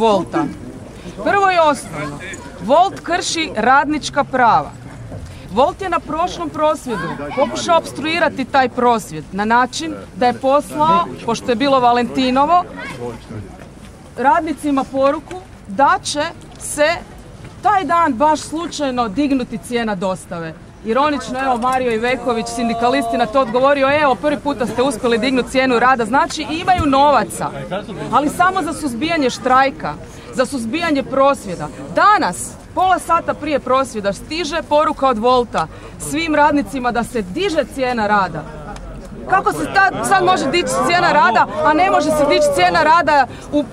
Volta. Prvo i osnovno, Volt krši radnička prava. Volt je na prošlom prosvjedu pokušao obstruirati taj prosvjed na način da je poslao, pošto je bilo Valentinovo, radnicima poruku da će se taj dan baš slučajno dignuti cijena dostave. Ironično, evo Mario Iveković, sindikalisti na to odgovorio, evo prvi puta ste uspjeli dignuti cijenu rada, znači imaju novaca, ali samo za suzbijanje štrajka, za suzbijanje prosvjeda. Danas, pola sata prije prosvjeda, stiže poruka od Volta svim radnicima da se diže cijena rada. Kako se ta- sad može dići cijena rada, a ne može se dići cijena rada u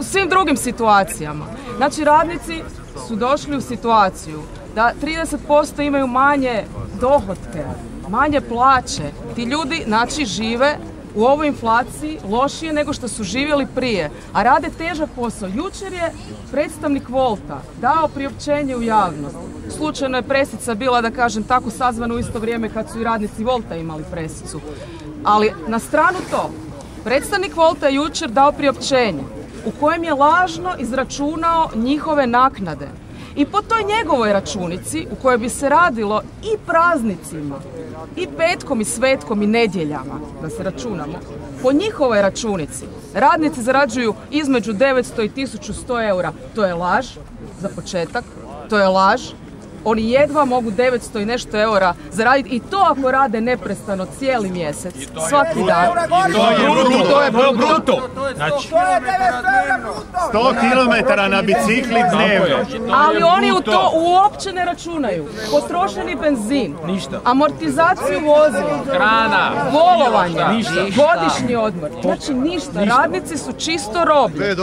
svim drugim situacijama? Znači radnici su došli u situaciju da 30% imaju manje dohotke, manje plaće. Ti ljudi znači žive u ovoj inflaciji lošije nego što su živjeli prije, a rade težak posao. Jučer je predstavnik Volta dao priopćenje u javnost. Slučajno je presica bila, da kažem tako, sazvana u isto vrijeme kad su i radnici Volta imali presicu. Ali na stranu to, predstavnik Volta je jučer dao priopćenje u kojem je lažno izračunao njihove naknade. I po toj njegovoj računici, u kojoj bi se radilo i praznicima, i petkom i svetkom i nedjeljama, da se računamo, po njihovoj računici radnici zarađuju između 900 i 1100 eura. To je laž, za početak, to je laž. Oni jedva mogu 900 i nešto eura zaraditi i to ako rade neprestano cijeli mjesec, svaki dan. To je bruto, to je bruto. Znači, 100 km na bicikli dnevno. Ali oni u to uopće ne računaju. Potrošeni benzin, Ništa. amortizaciju vozila, hrana. bolovanja, Ništa. godišnji odmor. Znači ništa, radnici su čisto roblje.